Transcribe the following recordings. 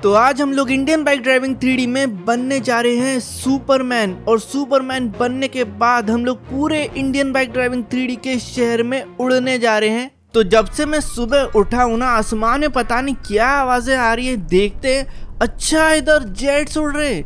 तो आज हम लोग इंडियन बाइक ड्राइविंग थ्री में बनने जा रहे हैं सुपरमैन और सुपरमैन बनने के बाद हम लोग पूरे इंडियन बाइक ड्राइविंग थ्री के शहर में उड़ने जा रहे हैं। तो जब से मैं सुबह उठा हूँ ना, आसमान में पता नहीं क्या आवाज़ें आ रही है, देखते हैं अच्छा इधर जेट्स उड़ रहे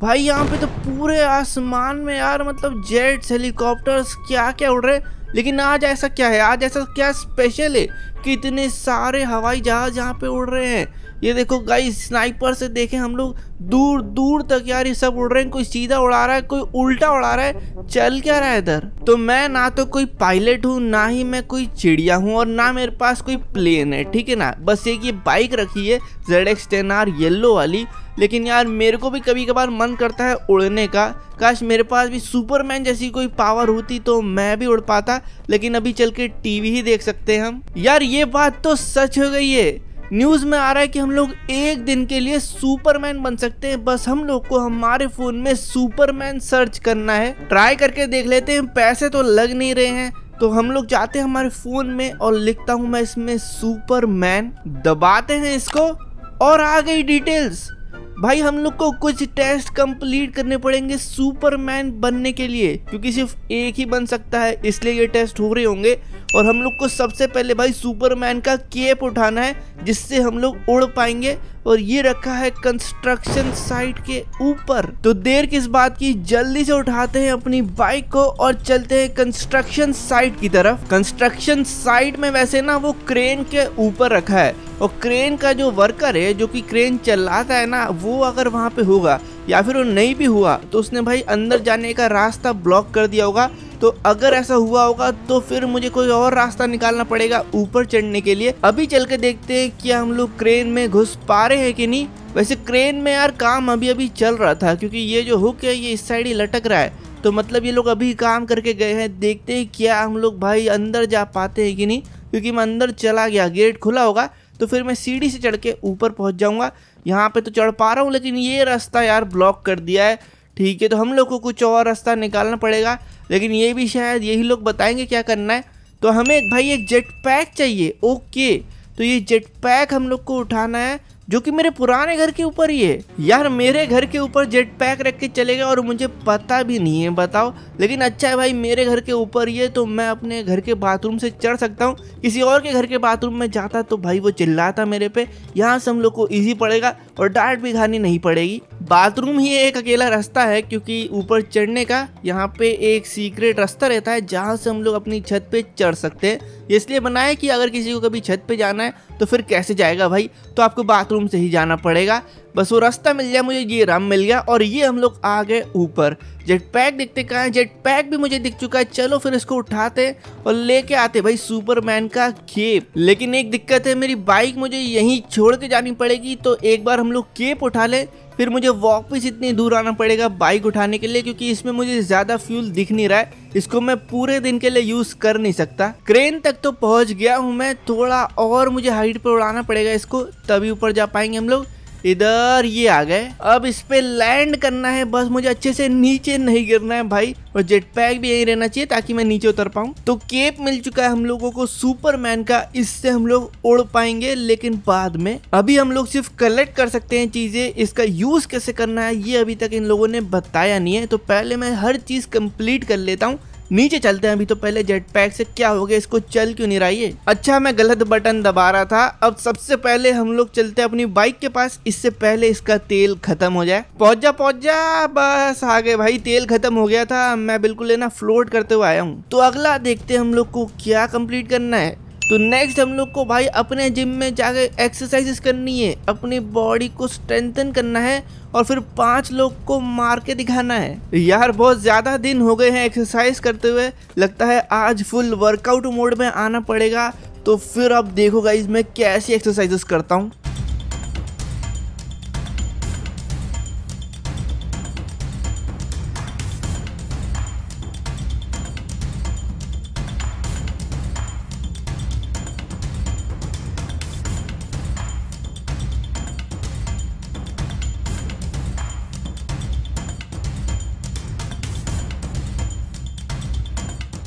भाई, यहाँ पे तो पूरे आसमान में यार मतलब जेट्स हेलीकॉप्टर्स क्या क्या उड़ रहे लेकिन आज ऐसा क्या है? आज ऐसा क्या स्पेशल है कि इतने सारे हवाई जहाज़ यहाँ पे उड़ रहे हैं? ये देखो गाइस स्नाइपर से देखें हम लोग, दूर दूर तक यार ये सब उड़ रहे हैं, कोई सीधा उड़ा रहा है, कोई उल्टा उड़ा रहा है, चल क्या रहा है इधर? तो मैं ना तो कोई पायलट हूँ, ना ही मैं कोई चिड़िया हूँ और ना मेरे पास कोई प्लेन है, ठीक है ना? बस एक ये बाइक रखी है Z X ten R yellow वाली, लेकिन यार मेरे को भी कभी कभार मन करता है उड़ने का। काश मेरे पास भी सुपरमैन जैसी कोई पावर होती तो मैं भी उड़ पाता, लेकिन अभी चल के टीवी ही देख सकते हैं हम। यार ये बात तो सच हो गई है। न्यूज़ में आ रहा है कि हम लोग एक दिन के लिए सुपरमैन बन सकते हैं। बस हम लोग को हमारे फ़ोन में सुपरमैन सर्च करना है। ट्राई करके देख लेते हैं। पैसे तो लग नहीं रहे हैं। तो हम लोग जाते हैं हमारे फ़ोन में और लिखता हूँ मैं इसमें सुपरमैन। दबाते हैं इसको और आ गई डिटेल्स। भाई, हम लोग को कुछ टेस्ट कंप्लीट करने पड़ेंगे सुपरमैन बनने के लिए, क्योंकि सिर्फ़ एक ही बन सकता है, इसलिए ये टेस्ट हो रहे होंगे। और हम लोग को सबसे पहले भाई सुपरमैन का केप उठाना है, जिससे हम लोग उड़ पाएँगे। और ये रखा है कंस्ट्रक्शन साइट के ऊपर। तो देर किस बात की? जल्दी से उठाते हैं अपनी बाइक को और चलते हैं कंस्ट्रक्शन साइट की तरफ़। कंस्ट्रक्शन साइट में वैसे ना वो क्रेन के ऊपर रखा है। और क्रेन का जो वर्कर है, जो कि क्रेन चलाता है ना, वो अगर वहाँ पे होगा या फिर वो नहीं भी हुआ तो उसने भाई अंदर जाने का रास्ता ब्लॉक कर दिया होगा। तो अगर ऐसा हुआ होगा तो फिर मुझे कोई और रास्ता निकालना पड़ेगा ऊपर चढ़ने के लिए। अभी चल के देखते हैं कि हम लोग क्रेन में घुस पा रहे हैं कि नहीं। वैसे क्रेन में यार काम अभी अभी चल रहा था, क्योंकि ये जो हुक है, ये इस साइड ही लटक रहा है। तो मतलब ये लोग अभी काम करके गए हैं, देखते हैं क्या हम लोग भाई अंदर जा पाते हैं कि नहीं। क्योंकि मैं अंदर चला गया, गेट खुला होगा तो फिर मैं सीढ़ी से चढ़ के ऊपर पहुँच जाऊँगा। यहाँ पे तो चढ़ पा रहा हूँ, लेकिन ये रास्ता यार ब्लॉक कर दिया है। ठीक है तो हम लोग को कुछ और रास्ता निकालना पड़ेगा। लेकिन ये भी शायद यही लोग बताएँगे क्या करना है। तो हमें भाई, एक जेट पैक चाहिए। ओके तो ये जेट पैक हम लोग को उठाना है, जो कि मेरे पुराने घर के ऊपर ही है। यार, मेरे घर के ऊपर जेट पैक रख के चले गए और मुझे पता भी नहीं है, बताओ। लेकिन अच्छा है भाई, मेरे घर के ऊपर ही है तो मैं अपने घर के बाथरूम से चढ़ सकता हूँ। किसी और के घर के बाथरूम में जाता तो भाई वो चिल्लाता मेरे पे। यहाँ से हम लोग को ईजी पड़ेगा और डांट भी खानी नहीं पड़ेगी। बाथरूम ही एक अकेला रास्ता है, क्योंकि ऊपर चढ़ने का यहाँ पे एक सीक्रेट रास्ता रहता है जहाँ से हम लोग अपनी छत पे चढ़ सकते हैं। इसलिए बनाया कि अगर किसी को कभी छत पे जाना है तो फिर कैसे जाएगा भाई? तो आपको बाथरूम से ही जाना पड़ेगा। बस वो रास्ता मिल गया मुझे, ये राम मिल गया और ये हम लोग आ गए ऊपर। जेट पैक दिखते कहाँ है? जेट पैक भी मुझे दिख चुका है। चलो फिर इसको उठाते और लेके आते भाई सुपरमैन का केप। लेकिन एक दिक्कत है, मेरी बाइक मुझे यहीं छोड़ के जानी पड़ेगी तो एक बार हम लोग केप उठा ले। फिर मुझे वापस इतनी दूर आना पड़ेगा बाइक उठाने के लिए क्योंकि इसमें मुझे ज़्यादा फ्यूल दिख नहीं रहा है। इसको मैं पूरे दिन के लिए यूज़ कर नहीं सकता। क्रेन तक तो पहुँच गया हूँ मैं। थोड़ा और मुझे हाइट पर उड़ाना पड़ेगा इसको। तभी ऊपर जा पाएँगे हम लोग। इधर ये आ गए। अब इस पे लैंड करना है। बस मुझे अच्छे से नीचे नहीं गिरना है भाई। और जेट पैक भी यही रहना चाहिए ताकि मैं नीचे उतर पाऊँ। तो केप मिल चुका है हम लोगों को सुपरमैन का। इससे हम लोग उड़ पाएँगे। लेकिन बाद में अभी हम लोग सिर्फ़ कलेक्ट कर सकते हैं चीज़ें। इसका यूज़ कैसे करना है, ये अभी तक इन लोगों ने बताया नहीं है। तो पहले मैं हर चीज़ कंप्लीट कर लेता हूँ। नीचे चलते हैं अभी तो पहले जेट पैक से क्या हो गया, इसको चल क्यों नहीं रही है अच्छा मैं गलत बटन दबा रहा था। अब सबसे पहले हम लोग चलते हैं अपनी बाइक के पास। इससे पहले इसका तेल खत्म हो जाए। पहुँच जा पहुँच जा बस, आ गए भाई, तेल खत्म हो गया था। मैं बिल्कुल ना फ्लोट करते हुए आया हूँ। तो अगला देखते हैं हम लोग को क्या कंप्लीट करना है। तो नेक्स्ट हम लोग को भाई अपने जिम में जाके एक्सरसाइजेस करनी है। अपनी बॉडी को स्ट्रेंथन करना है और फिर पाँच लोग को मार के दिखाना है। यार, बहुत ज़्यादा दिन हो गए हैं एक्सरसाइज करते हुए। लगता है आज फुल वर्कआउट मोड में आना पड़ेगा। तो फिर आप देखोगा इसमें कैसी एक्सरसाइजेस करता हूँ।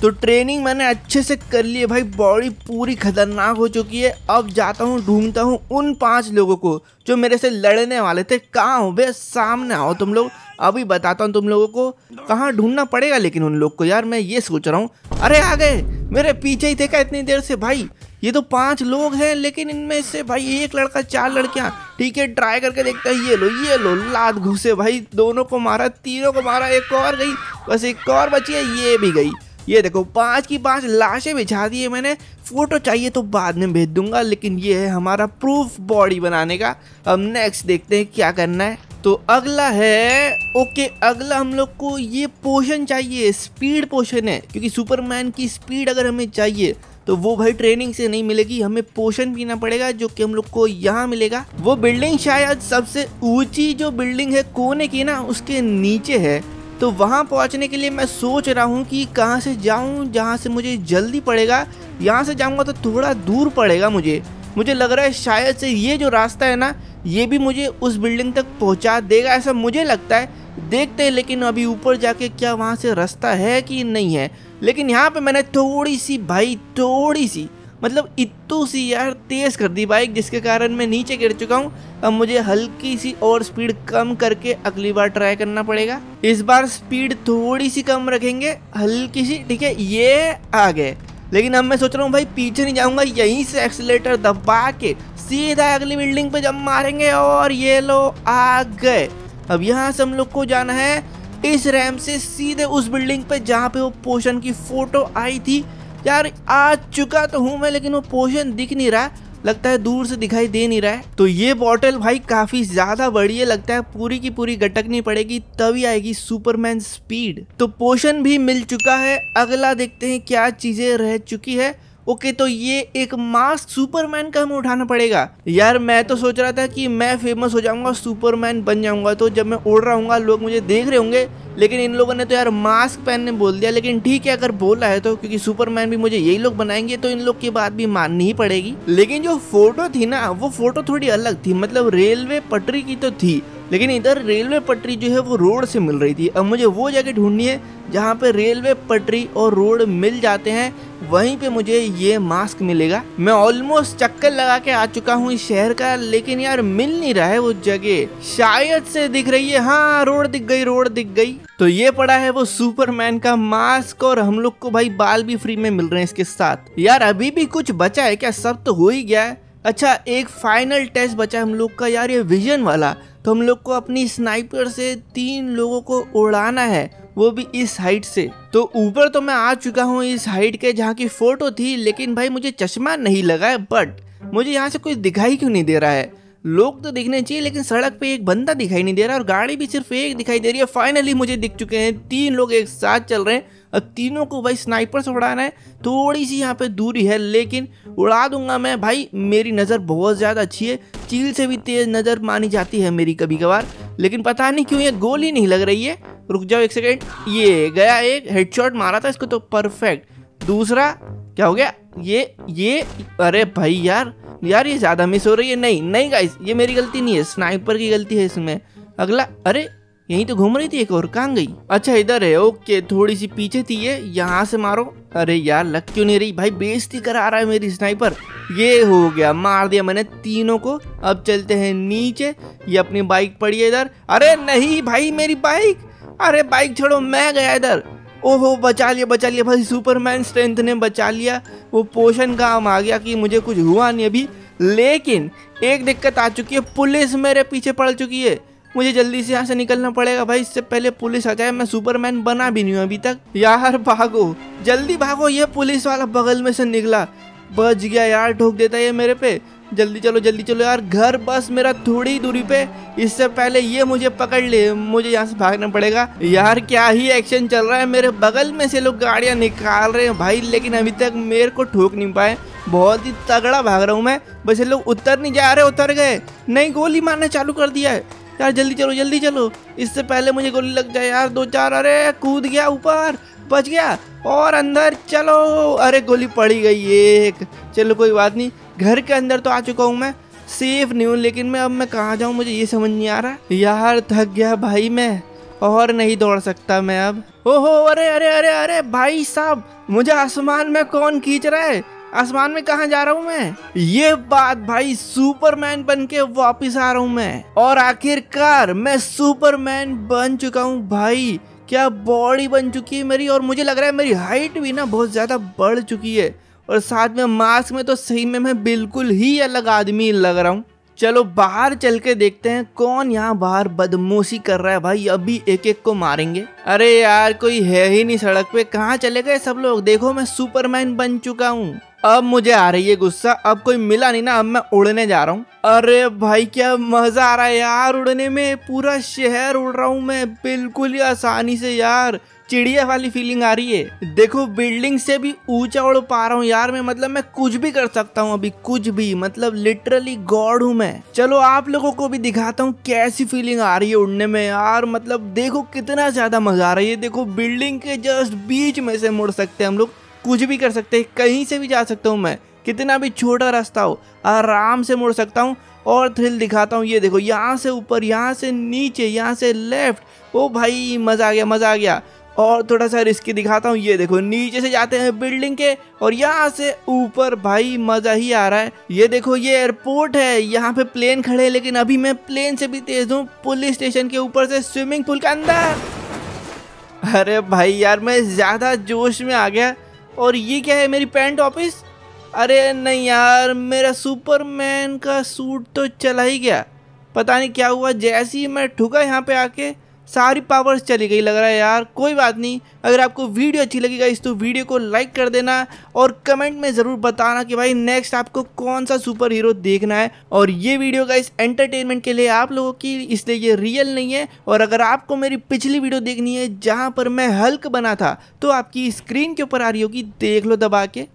तो ट्रेनिंग मैंने अच्छे से कर ली है भाई, बॉडी पूरी खतरनाक हो चुकी है। अब जाता हूँ, ढूंढता हूँ उन पाँच लोगों को जो मेरे से लड़ने वाले थे। कहाँ हो बे सामने आओ तुम लोग। अभी बताता हूँ तुम लोगों को कहाँ ढूंढना पड़ेगा लेकिन उन लोग को। यार, मैं ये सोच रहा हूँ, अरे आ गए, मेरे पीछे ही थे क्या इतनी देर से? भाई, ये तो पाँच लोग हैं, लेकिन इनमें से भाई एक लड़का, चार लड़कियाँ। ठीक है, ट्राई करके देखता है। ये लो ये लो, लात घुसे। भाई, दोनों को मारा, तीनों को मारा, एक और गई, बस एक और बची है, ये भी गई। ये देखो, पाँच की पाँच लाशें बिछा दी है मैंने। फ़ोटो चाहिए तो बाद में भेज दूँगा, लेकिन ये है हमारा प्रूफ बॉडी बनाने का। अब नेक्स्ट देखते हैं क्या करना है। तो अगला है ओके अगला हम लोग को ये पोशन चाहिए स्पीड पोशन है, क्योंकि सुपरमैन की स्पीड अगर हमें चाहिए तो वो भाई ट्रेनिंग से नहीं मिलेगी, हमें पोषण पीना पड़ेगा, जो कि हम लोग को यहाँ मिलेगा। वो बिल्डिंग शायद सबसे ऊँची जो बिल्डिंग है, कोने की ना, उसके नीचे है। तो वहाँ पहुँचने के लिए मैं सोच रहा हूँ कि कहाँ से जाऊँ, जहाँ से मुझे जल्दी पड़ेगा। यहाँ से जाऊँगा तो थोड़ा दूर पड़ेगा मुझे। मुझे लग रहा है शायद से ये जो रास्ता है ना, ये भी मुझे उस बिल्डिंग तक पहुँचा देगा, ऐसा मुझे लगता है। देखते हैं, लेकिन अभी ऊपर जाके क्या वहाँ से रास्ता है कि नहीं है। लेकिन यहाँ पे मैंने थोड़ी सी, भाई, थोड़ी सी मतलब इतू सी यार तेज़ कर दी बाइक जिसके कारण मैं नीचे गिर चुका हूँ। अब मुझे हल्की सी और स्पीड कम करके अगली बार ट्राई करना पड़ेगा। इस बार स्पीड थोड़ी सी कम रखेंगे, हल्की सी, ठीक है, ये आ गए। लेकिन अब मैं सोच रहा हूँ, भाई, पीछे नहीं जाऊँगा, यहीं से एक्सीटर दबा के सीधा अगली बिल्डिंग पे जब मारेंगे और ये लो, आ गए। अब यहाँ से हम लोग को जाना है, इस रैम से सीधे उस बिल्डिंग पे, जहाँ पे वो पोशन की फ़ोटो आई थी। यार आ चुका तो हूँ मैं, लेकिन वो पोशन दिख नहीं रहा। लगता है दूर से दिखाई दे नहीं रहा है। तो ये बॉटल भाई काफ़ी ज़्यादा बड़ी है, लगता है पूरी की पूरी गटकनी पड़ेगी, तभी आएगी सुपरमैन स्पीड तो पोशन भी मिल चुका है, अगला देखते हैं क्या चीज़ें रह चुकी है। ओके तो ये एक मास्क सुपरमैन का हमें उठाना पड़ेगा। यार, मैं तो सोच रहा था कि मैं फ़ेमस हो जाऊँगा सुपरमैन बन जाऊँगा तो जब मैं उड़ रहा हूँ लोग मुझे देख रहे होंगे, लेकिन इन लोगों ने तो यार मास्क पहनने बोल दिया, लेकिन ठीक है, अगर बोला है तो क्योंकि सुपरमैन भी मुझे यही लोग बनाएँगे तो इन लोग की बात भी माननी ही पड़ेगी। लेकिन जो फ़ोटो थी ना, वो फ़ोटो थोड़ी अलग थी मतलब रेलवे पटरी की तो थी, लेकिन इधर रेलवे पटरी जो है वो रोड से मिल रही थी। अब मुझे वो जगह ढूंढनी है, जहाँ पे रेलवे पटरी और रोड मिल जाते हैं वहीं पे मुझे ये मास्क मिलेगा। मैं ऑलमोस्ट चक्कर लगा के आ चुका हूँ इस शहर का, लेकिन यार मिल नहीं रहा है वो जगह। शायद से दिख रही है। हाँ रोड दिख गई, रोड दिख गई। तो ये पड़ा है वो सुपरमैन का मास्क और हम लोग को भाई बाल भी फ्री में मिल रहे हैं इसके साथ। यार अभी भी कुछ बचा है क्या? सब तो हो ही गया है। अच्छा एक फाइनल टेस्ट बचा है हम लोग का। यार ये विजन वाला। तो हम लोग को अपनी स्नाइपर से तीन लोगों को उड़ाना है। वो भी इस हाइट से। तो ऊपर तो मैं आ चुका हूँ इस हाइट के जहाँ की फ़ोटो थी, लेकिन भाई मुझे चश्मा नहीं लगा है बट मुझे यहाँ से कुछ दिखाई क्यों नहीं दे रहा है? लोग तो दिखने चाहिए, लेकिन सड़क पे एक बंदा दिखाई नहीं दे रहा और गाड़ी भी सिर्फ़ एक दिखाई दे रही है। फाइनली मुझे दिख चुके हैं, तीन लोग एक साथ चल रहे हैं और तीनों को भाई स्नाइपर से उड़ाना है। थोड़ी सी यहाँ पे दूरी है, लेकिन उड़ा दूँगा मैं। भाई मेरी नज़र बहुत ज़्यादा अच्छी है। चील से भी तेज़ नज़र मानी जाती है मेरी कभी कभार लेकिन पता नहीं क्यों ये गोली नहीं लग रही है। रुक जाओ एक सेकेंड। ये गया एक हेडशॉट मारा था इसको तो परफेक्ट दूसरा, क्या हो गया? ये ये, अरे भाई यार यार ये ज़्यादा मिस हो रही है। नहीं नहीं गाइस ये मेरी गलती नहीं है स्नाइपर की गलती है इसमें। अगला, अरे, यहीं तो घूम रही थी एक और, कहाँ गई? अच्छा इधर है, ओके थोड़ी सी पीछे थी ये, यहाँ से मारो। अरे यार, लग क्यों नहीं रही? भाई, बेइज्जती करा रहा है मेरी स्नाइपर ये हो गया, मार दिया मैंने तीनों को। अब चलते हैं नीचे, ये अपनी बाइक पड़ी है इधर। अरे नहीं भाई, मेरी बाइक अरे बाइक छोड़ो, मैं गया इधर। ओहो, बचा लिया बचा लिया, भाई सुपरमैन स्ट्रेंथ ने बचा लिया। वो पोषण काम आ गया कि मुझे कुछ हुआ नहीं अभी। लेकिन एक दिक्कत आ चुकी है, पुलिस मेरे पीछे पड़ चुकी है। मुझे जल्दी से यहाँ से निकलना पड़ेगा भाई, इससे पहले पुलिस आ जाए, मैं सुपरमैन बना भी नहीं हूँ अभी तक। यार भागो, जल्दी भागो, ये पुलिस वाला बगल में से निकला। बच गया यार, ठोक देता है ये मेरे पे। जल्दी चलो जल्दी चलो यार, घर बस मेरा थोड़ी दूरी पे। इससे पहले ये मुझे पकड़ ले, मुझे यहाँ से भागना पड़ेगा। यार, क्या ही एक्शन चल रहा है, मेरे बगल में से लोग गाड़ियाँ निकाल रहे हैं भाई, लेकिन अभी तक मेरे को ठोक नहीं पाए। बहुत ही तगड़ा भाग रहा हूँ मैं। बस ये लोग उतर नहीं जा रहे, उतर गए। नहीं, गोली मारना चालू कर दिया है। यार, जल्दी चलो जल्दी चलो। इससे पहले मुझे गोली लग जाए यार, दो चार, अरे, कूद गया ऊपर, बच गया। और अंदर, चलो। अरे, गोली पड़ी गई एक। चलो, कोई बात नहीं। घर के अंदर तो आ चुका हूँ मैं। सेफ़ नहीं हूँ, लेकिन मैं अब मैं कहाँ जाऊँ? मुझे ये समझ नहीं आ रहा। यार, थक गया भाई मैं। और नहीं दौड़ सकता मैं अब। ओहो, अरे अरे अरे अरे, भाई साहब, मुझे आसमान में कौन खींच रहा है? आसमान में कहा जा रहा हूँ मैं? ये बात भाई सुपरमैन बन के वापिस आ रहा हूँ मैं। और आखिरकार मैं सुपरमैन बन चुका हूँ भाई। क्या बॉडी बन चुकी है मेरी? और मुझे लग रहा है मेरी हाइट भी ना बहुत ज़्यादा बढ़ चुकी है। और साथ में मास्क में तो सही में मैं बिल्कुल ही अलग आदमी लग रहा हूँ। चलो बाहर चल के देखते हैं कौन यहाँ बाहर बदमोशी कर रहा है भाई। अभी एक एक को मारेंगे। अरे यार, कोई है ही नहीं सड़क पे। कहाँ चले गए सब लोग? देखो, मैं सुपरमैन बन चुका हूँ। अब मुझे आ रही है गुस्सा। अब कोई मिला नहीं ना, अब मैं उड़ने जा रहा हूँ। अरे भाई, क्या मज़ा आ रहा है यार उड़ने में। पूरा शहर उड़ रहा हूँ मैं। बिल्कुल ही आसानी से यार। चिड़िया वाली फीलिंग आ रही है। देखो बिल्डिंग से भी ऊँचा उड़ पा रहा हूँ यार मैं। मतलब मैं कुछ भी कर सकता हूँ अभी, कुछ भी। मतलब लिटरली गॉड हूँ मैं। चलो, आप लोगों को भी दिखाता हूँ कैसी फीलिंग आ रही है उड़ने में यार। मतलब देखो, कितना ज़्यादा मज़ा आ रही है। देखो बिल्डिंग के जस्ट बीच में से मुड़ सकते हैं हम लोग। कुछ भी कर सकते हैं, कहीं से भी जा सकता हूँ मैं। कितना भी छोटा रास्ता हो, आराम से मुड़ सकता हूँ और थ्रिल दिखाता हूँ। ये देखो, यहाँ से ऊपर, यहाँ से नीचे, यहाँ से लेफ़्ट ओ भाई, मज़ा आ गया, मज़ा आ गया। और थोड़ा सा रिस्की दिखाता हूँ। ये देखो, नीचे से जाते हैं बिल्डिंग के और यहाँ से ऊपर, भाई, मज़ा ही आ रहा है। ये देखो, ये एयरपोर्ट है। यहाँ पे प्लेन खड़े हैं, लेकिन अभी मैं प्लेन से भी तेज हूँ। पुलिस स्टेशन के ऊपर से स्विमिंग पूल के अंदर। अरे भाई यार, मैं ज़्यादा जोश में आ गया। और ये क्या है मेरी पैंट ऑफ़िस अरे नहीं यार, मेरा सुपरमैन का सूट तो चला ही गया। पता नहीं क्या हुआ, जैसे ही मैं ठुका यहाँ पे आके सारी पावर्स चली गई। लग रहा है यार, कोई बात नहीं। अगर आपको वीडियो अच्छी लगी इस तो वीडियो को लाइक कर देना और कमेंट में ज़रूर बताना कि भाई नेक्स्ट आपको कौन सा सुपर हीरो देखना है। और ये वीडियो का इस एंटरटेनमेंट के लिए आप लोगों की इसलिए ये रियल नहीं है। और अगर आपको मेरी पिछली वीडियो देखनी है जहाँ पर मैं हल्क बना था तो आपकी स्क्रीन के ऊपर आ रही होगी, देख लो दबा के।